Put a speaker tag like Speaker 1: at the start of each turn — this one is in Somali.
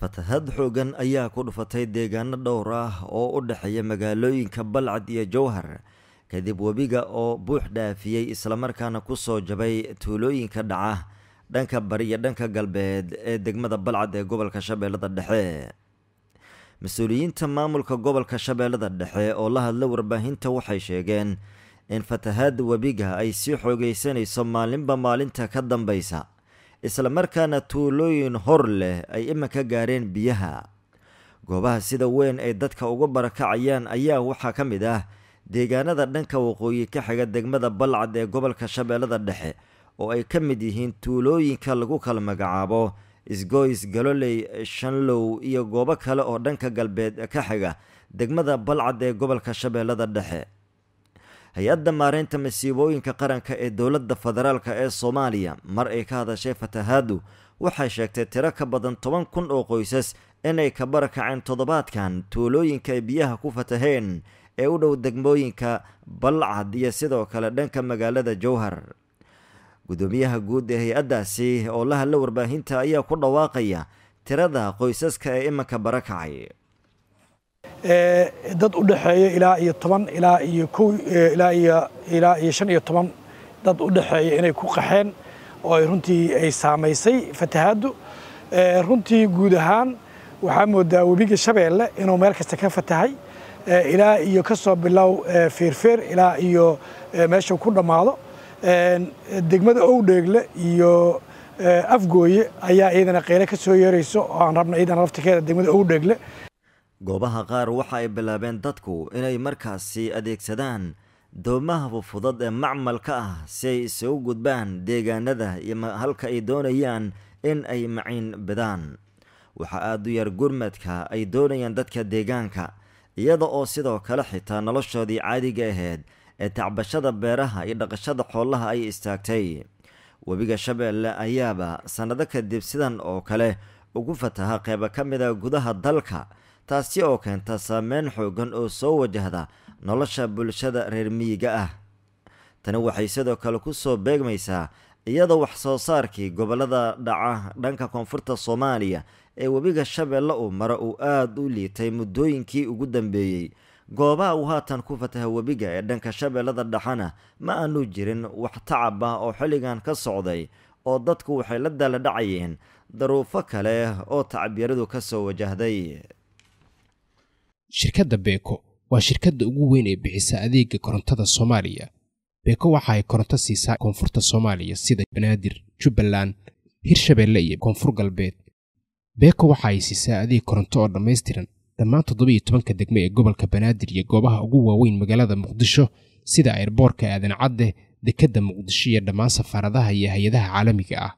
Speaker 1: fatahad xoogan ayaa ku dhufatay deegaano dhowr ah oo u dhexeeya magaalooyinka balcad iyo jowhar kadib webiga oo buux dhaafiyey islamarkaana ku soo jabay tuulooyinka dhaca dhanka bari iyo dhanka galbeed ee degmada balcad ee gobolka shabeellada dhexe. Mas'uuliyiinta maamulka gobolka shabeellada dhexe oo la hadla warbaahinta waxay sheegeen in fatahaadda webiga ay sii xoogeysanayso maalinba maalinta ka dambeysa islamarkaana tuulooyin hor leh ay iminka gaareen biyaha. Goobaha sida weyn ay dadka uga barakacayaan ayaa waxaa ka mid ah deegaanada dhanka waqooyi ka xiga degmada balcad ee gobolka shabeellada dhexe oo ay ka mid yihiin tuulooyinka lagu kala magacaabo isgoys galoley shanlow iyo goobo kale oo dhanka galbeed ka xiga degmada balcad ee gobolka shabeellada dhexe hay'adda maareynta masiibooyinka qaranka ee dowladda federaalk ee soomaaliya mar ay ka hadashay fatahaaddu waxay sheegtay tiro ka badan toban kun oo qoysas inay ka barakaceen toddobaadkan tuulooyinka ay biyaha ku fataheen ee u dhow degmooyinka balcad iyo sidoo kale dhanka magaalada jowhar. Gudoomiyaha guud ee hay'addaasi oo la hadla warbaahinta ayaa ku dhawaaqaya tirada qoysaska ee iminka barakacay
Speaker 2: dad u dhexeeya ilaa iyo toban ilaa iyo kow ilaa iyo ilaa iyo shan iyo toban dad u dhexeeya inay ku qaxeen oo ay runtii ay saamaysay fatahaaddu. Runtii guud ahaan waxaa moodaa webiga shabeelle inuu meel kasta ka fatahay ilaa iyo ka soo bilow feerfeer ilaa iyo meeshuu ku dhammaado degmada owdheegle iyo afgooye ayaa iyadana qeyle ka soo yeerayso oo aan rabna iyadana laftirkeeda degmada owdheegle
Speaker 1: goobaha qaar waxa ay bilaabeen dadku inay markaasi adeegsadaan doomaha fudud ee macmalka ah si ay isugu gudbaan deegaanada iyo halka ay doonayaan in ay maciin bidaan. Waxaa aada u yar gurmadka ay doonayaan dadka deegaanka iyada oo sidoo kale xitaa noloshoodii caadiga ahayd ee tacbashada beeraha iyo dhaqashada xoolaha ay istaagtay. Webiga shabeelle ayaaba sannado kadib sidan oo kale ugu fataha qeyba ka mid a gudaha dalka taasi oo keenta saameyn xoogan oo soo wajahda nolosha bulshada reer miyiga ah. Tani waxay sidoo kale ku soo beegmaysaa iyadoo wax soo saarkii gobollada dhaca dhanka koonfurta soomaaliya ee webiga shabeelle uu maro uu aada u liitay muddooyinkii ugu dambeeyey. Goobaha uu haatan ku fataha webiga ee dhanka shabeellada dhexana ma aanu jirin wax tacab ah oo xilligan ka socday oo dadku waxay la daaladhacayeen daruufo kale oo tacabyaradu ka soo wajahday
Speaker 3: shirkadda beeko waa shirkadda ugu weyn ee bixisa adeega korontada soomaaliya. Beeko waxa ay koronto siisaa koonfurta soomaaliya sida banaadir jubbaland hirshabeelle iyo koonfur galbeed. Beeko waxa ay siisaa adeeg koronto oo dhammaystiran dhammaan toddobiiyo tobanka degme ee gobolka banaadir iyo goobaha ugu waaweyn magaalada muqdisho sida airboorka aadan cadde dekedda muqdisho iyo dhammaan safaaradaha iyo hay'adaha caalamiga ah